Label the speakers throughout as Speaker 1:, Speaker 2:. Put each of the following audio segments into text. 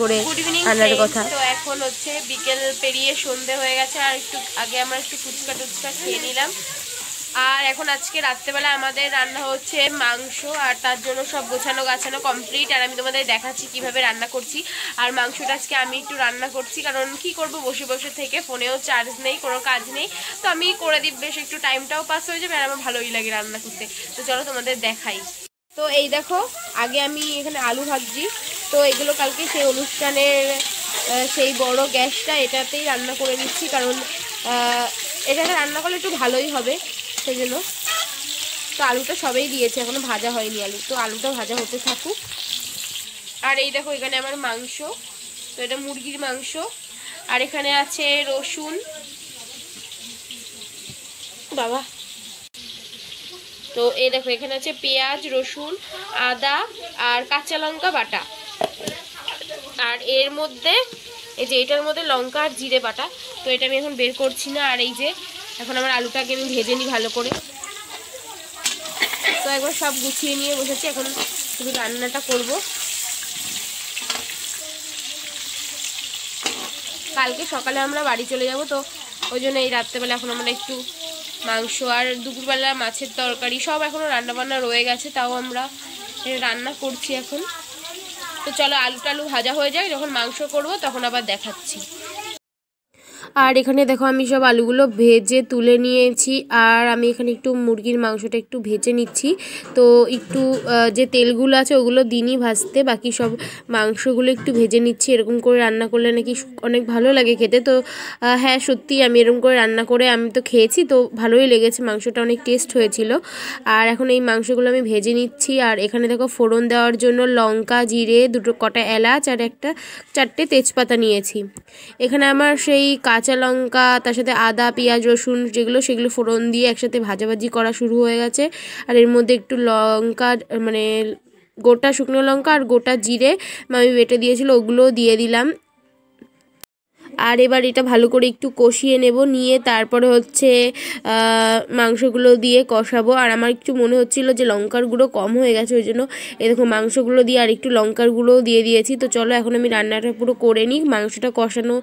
Speaker 1: করে রান্নার কথা।
Speaker 2: তো এখন হচ্ছে বিকেল পেরিয়ে সন্ধে হয়ে গেছে আর একটু আগে আমরা একটু ফুচকা টুচকা খেয়ে নিলাম। আর এখন আজকে রাত্রেবেলা আমাদের রান্না হচ্ছে মাংস আর তার জন্য সব গোছানো গাছানো কমপ্লিট আর আমি তোমাদের দেখাচ্ছি কীভাবে রান্না করছি। আর মাংসটা আজকে আমি একটু রান্না করছি কারণ কি করব বসে বসে থেকে ফোনেও চার্জ নেই কোনো কাজ নেই। তো আমি করে দিই বেশ একটু টাইমটাও পাস হয়ে যাবে আর আমার ভালোই লাগে রান্না করতে। তো চলো তোমাদের দেখাই। তো এই দেখো আগে আমি এখানে আলু ভাজছি তো এগুলো কালকে সেই অনুষ্ঠানের সেই বড় গ্যাসটা এটাতেই রান্না করে নিচ্ছি কারণ এটাতে রান্না করলে একটু ভালোই হবে, সেই জন্য। তো আলুটা সবেই দিয়েছে, এখনও ভাজা হয়নি আলু, তো আলুটা ভাজা হতে থাকুক। আর এই দেখো এখানে আমার মাংস, তো এটা মুরগির মাংস। আর এখানে আছে রসুন। বাবা। তো এই দেখো এখানে আছে পেঁয়াজ, রসুন, আদা আর কাঁচা লঙ্কা বাটা। আর এর মধ্যে, এই যে এটার মধ্যে লঙ্কা আর জিরে বাটা। তো এটা আমি এখন বের করছি না, আর এই যে এখন আমার আলুটাকে আমি ভেজে নিই ভালো করে। তো একবার সব গুছিয়ে নিয়ে বসেছি, এখন শুধু রান্নাটা করব। কালকে সকালে আমরা বাড়ি চলে যাব, তো ওই জন্য এই রাত্রেবেলা এখন আমরা একটু মাংস আর দুপুরবেলা মাছের তরকারি সব এখনও রান্নাবান্না রয়ে গেছে, তাও আমরা রান্না করছি এখন। তো চলো আলু টালু ভাজা হয়ে যায় যখন মাংস করব তখন আবার দেখাচ্ছি।
Speaker 1: আর এখানে দেখো আমি সব আলুগুলো ভেজে তুলে নিয়েছি, আর আমি এখানে একটু মুরগির মাংসটা একটু ভেজে নিচ্ছি। তো একটু যে তেলগুলো আছে ওগুলো দিনই ভাজতে, বাকি সব মাংসগুলো একটু ভেজে নিচ্ছি। এরকম করে রান্না করলে নাকি অনেক ভালো লাগে খেতে। তো হ্যাঁ সত্যি আমি এরকম করে রান্না করে আমি তো খেয়েছি, তো ভালোই লেগেছে। মাংসটা অনেক টেস্ট হয়েছিল। আর এখন এই মাংসগুলো আমি ভেজে নিচ্ছি। আর এখানে দেখো ফোড়ন দেওয়ার জন্য লঙ্কা, জিরে, দুটো কটা এলাচ, আর একটা চারটে তেজপাতা নিয়েছি। এখানে আমার সেই কাঁচা লঙ্কা, তার সাথে আদা, পেঁয়াজ, রসুন যেগুলো, সেগুলো ফোড়ন দিয়ে একসাথে ভাজাভাজি করা শুরু হয়ে গেছে। আর এর মধ্যে একটু লঙ্কা মানে গোটা শুকনো লঙ্কা আর গোটা জিরে আমি বেটে দিয়েছিলো, ওগুলোও দিয়ে দিলাম। আর এবার এটা ভালো করে একটু কষিয়ে নেব, নিয়ে তারপরে হচ্ছে মাংসগুলো দিয়ে কষাবো। আর আমার একটু মনে হচ্ছিল যে লঙ্কার গুঁড়ো কম হয়ে গেছে, ওই জন্য এরকম মাংসগুলো দিয়ে আর একটু লঙ্কার গুঁড়োও দিয়ে দিয়েছি। তো চলো এখন আমি রান্নাটা পুরো করে নিই, মাংসটা কষানো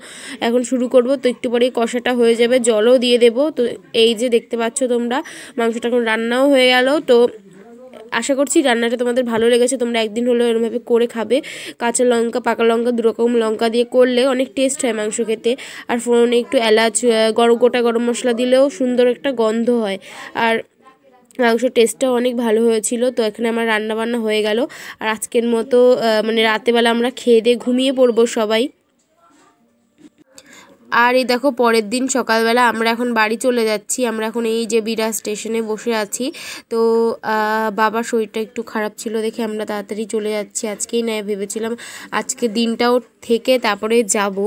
Speaker 1: এখন শুরু করব। তো একটু পরেই কষাটা হয়ে যাবে, জলও দিয়ে দেবো। তো এই যে দেখতে পাচ্ছ তোমরা, মাংসটা এখন রান্নাও হয়ে গেল। তো আশা করছি রান্নাটা তোমাদের ভালো লেগেছে। তোমরা একদিন হলেও এরমভাবে করে খাবে। কাঁচা লঙ্কা, পাকা লঙ্কা, দুরকম লঙ্কা দিয়ে করলে অনেক টেস্ট হয় মাংস খেতে। আর ফোড়নে একটু এলাচ গরম গোটা গরম মশলা দিলেও সুন্দর একটা গন্ধ হয়। আর মাংস টেস্টটাও অনেক ভালো হয়েছিল। তো এখানে আমার রান্না বান্না হয়ে গেল। আর আজকের মতো মানে রাতেবেলা আমরা খেয়ে দিয়ে ঘুমিয়ে পড়ব সবাই। আর এই দেখো পরের দিন সকালবেলা আমরা এখন বাড়ি চলে যাচ্ছি। আমরা এখন এই যে বিরা স্টেশনে বসে আছি। তো বাবার শরীরটা একটু খারাপ ছিল দেখে আমরা তাড়াতাড়ি চলে যাচ্ছি। আজকেই নয় ভেবেছিলাম আজকে দিনটাও থেকে তারপরে যাব।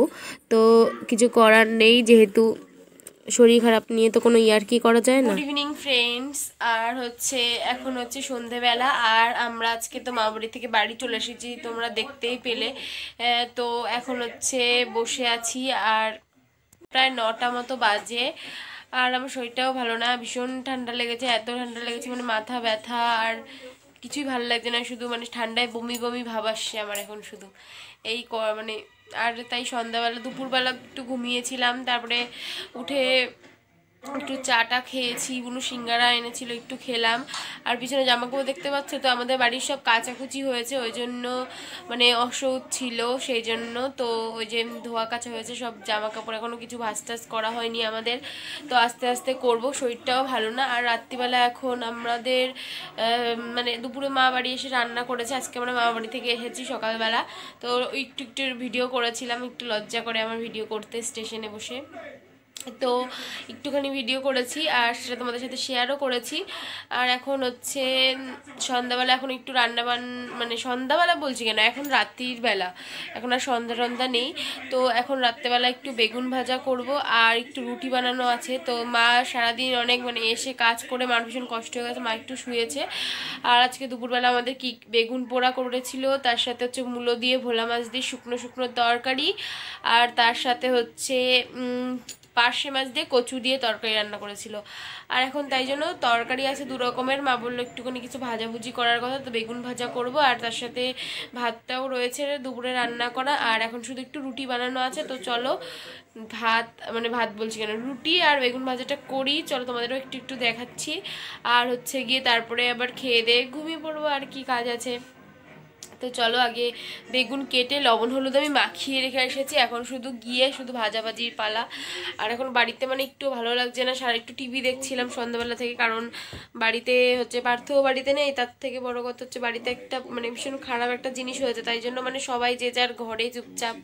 Speaker 1: তো, কিছু করার নেই যেহেতু শরীর খারাপ নিয়ে তো কোনো ইয়ার্কি করা যায় না।
Speaker 2: গুড ইভিনিং ফ্রেন্ডস আর হচ্ছে, এখন হচ্ছে সন্ধেবেলা। আর আমরা আজকে তো মা বাড়ি থেকে বাড়ি চলে এসেছি, তোমরা দেখতেই পেলে। তো এখন হচ্ছে বসে আছি। আর প্রায় নটা মতো বাজে। আর আমার শরীরটাও ভালো না, ভীষণ ঠান্ডা লেগেছে, এত ঠান্ডা লেগেছে মানে মাথা ব্যথা আর কিছুই ভালো লাগছে না, শুধু মানে ঠান্ডায় বমি বমি ভাব আসছে আমার এখন শুধু। এই মানে আর তাই সন্ধ্যাবেলা, দুপুরবেলা একটু ঘুমিয়েছিলাম, তারপরে উঠে একটু চাটা খেয়েছি, বুনু সিঙ্গারা এনেছিল, একটু খেলাম। আর পিছনে জামাকাপড় দেখতে পাচ্ছ তো, আমাদের বাড়ির সব কাচাকুচি হয়েছে, ওই জন্য মানে অসৌধ ছিল সেই জন্য। তো ওই যে ধোয়া কাচা হয়েছে, সব জামা কাপড় এখনও কিছু ভাস টাস করা হয়নি আমাদের। তো আস্তে আস্তে করব, শরীরটাও ভালো না। আর রাত্রিবেলা এখন আমাদের মানে দুপুরে মা বাড়ি এসে রান্না করেছে, আজকে আমরা মা বাড়ি থেকে এসেছি সকালবেলা। তো একটু একটু ভিডিও করেছিলাম, একটু লজ্জা করে আমার ভিডিও করতে স্টেশনে বসে। তো একটুখানি ভিডিও করেছি আর সেটা তোমাদের সাথে শেয়ারও করেছি। আর এখন হচ্ছে সন্ধ্যাবেলা এখন একটু রান্না বান মানে সন্ধ্যাবেলা বলছি কেন, এখন রাত্রির বেলা। এখন আর সন্ধ্যা টন্ধা নেই। তো এখন রাত্রেবেলা একটু বেগুন ভাজা করব আর একটু রুটি বানানো আছে। তো মা সারাদিন অনেক মানে এসে কাজ করে মার ভীষণ কষ্ট হয়ে গেছে, মা একটু শুয়েছে। আর আজকে দুপুরবেলা আমাদের কি বেগুন পোড়া করেছিল, তার সাথে হচ্ছে মূলো দিয়ে, ভোলা মাছ দিয়ে, শুকনো শুকনো তরকারি। আর তার সাথে হচ্ছে পার্শে মাছ দিয়ে কচু দিয়ে তরকারি রান্না করেছিল। আর এখন তাই জন্য তরকারি আছে দু রকমের। মা বলল একটুখানি কিছু ভাজাভুজি করার কথা, তো বেগুন ভাজা করব আর তার সাথে ভাতটাও রয়েছে দুপুরে রান্না করা। আর এখন শুধু একটু রুটি বানানো আছে, তো চলো ভাত মানে ভাত বলছি কেন, রুটি আর বেগুন ভাজাটা করি। চলো তোমাদেরও একটু একটু দেখাচ্ছি। আর হচ্ছে গিয়ে তারপরে আবার খেয়ে দিয়ে ঘুমিয়ে পড়ব, আর কি কাজ আছে। তো চলো আগে বেগুন কেটে লবণ, হলুদ আমি মাখিয়ে রেখে এসেছি। এখন শুধু গিয়ে শুধু ভাজাভাজির পালা। আর এখন বাড়িতে মানে একটু ভালো লাগছে না, সারা একটু টিভি দেখছিলাম সন্ধ্যাবেলা থেকে, কারণ বাড়িতে হচ্ছে পার্থও বাড়িতে নেই, তার থেকে বড় কথা হচ্ছে বাড়িতে একটা মানে ভীষণ খারাপ একটা জিনিস হয়েছে। তাই জন্য মানে সবাই যে যার ঘরে চুপচাপ,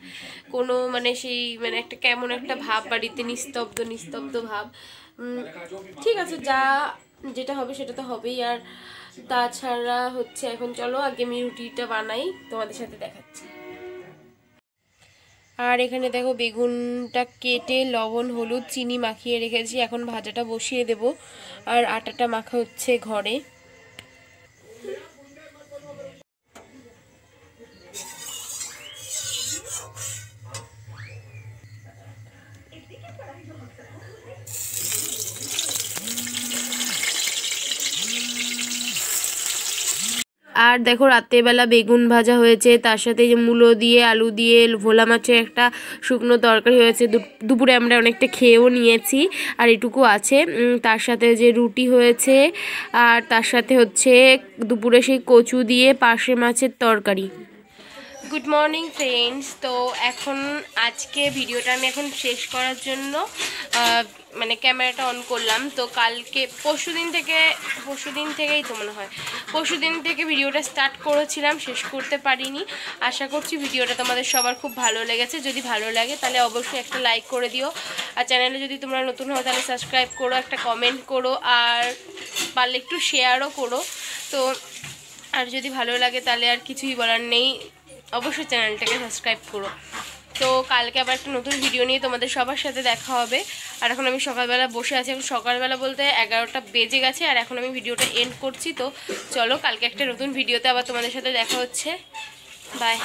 Speaker 2: কোনো মানে সেই মানে একটা কেমন একটা ভাব বাড়িতে, নিস্তব্ধ নিস্তব্ধ ভাব। ঠিক আছে, যা যেটা হবে সেটা তো হবেই। আর তাছাড়া হচ্ছে এখন চলো আগে আমি রুটিটা বানাই, তোমাদের সাথে দেখাচ্ছি। আর এখানে দেখো বেগুনটা কেটে লবণ, হলুদ, চিনি মাখিয়ে রেখেছি, এখন ভাজাটা বসিয়ে দেব। আর আটাটা মাখা হচ্ছে ঘরে। আর দেখো রাত্রেবেলা বেগুন ভাজা হয়েছে, তার সাথে যে মূলো দিয়ে, আলু দিয়ে, ভোলা মাছের একটা শুকনো তরকারি হয়েছে। দুপুরে আমরা অনেকটা খেয়েও নিয়েছি, আর এটুকু আছে। তার সাথে যে রুটি হয়েছে, আর তার সাথে হচ্ছে দুপুরে সেই কচু দিয়ে পাশে মাছের তরকারি। গুড মর্নিং ফ্রেন্ডস তো এখন আজকে ভিডিওটা আমি এখন শেষ করার জন্য মানে ক্যামেরাটা অন করলাম। তো কালকে পরশু দিন থেকে পরশু দিন থেকেই তো মনে হয় পরশু দিন থেকে ভিডিওটা স্টার্ট করেছিলাম, শেষ করতে পারিনি। আশা করছি ভিডিওটা তোমাদের সবার খুব ভালো লেগেছে। যদি ভালো লাগে, তাহলে অবশ্যই একটা লাইক করে দিও। আর চ্যানেলে যদি তোমরা নতুন হও, তাহলে সাবস্ক্রাইব করো, একটা কমেন্ট করো, আর পারলে একটু শেয়ারও করো। তো, আর যদি ভালো লাগে, তাহলে আর কিছুই বলার নেই। অবশ্যই চ্যানেলটাকে সাবস্ক্রাইব করো। তো কালকে আবার একটা নতুন ভিডিও নিয়ে তোমাদের সবার সাথে দেখা হবে। আর এখন আমি সকালবেলা বসে আছি, এখন সকালবেলা বলতে এগারোটা বেজে গেছে, আর এখন আমি ভিডিওটা এন্ড করছি। তো চলো কালকে একটা নতুন ভিডিওতে আবার তোমাদের সাথে দেখা হচ্ছে। বাই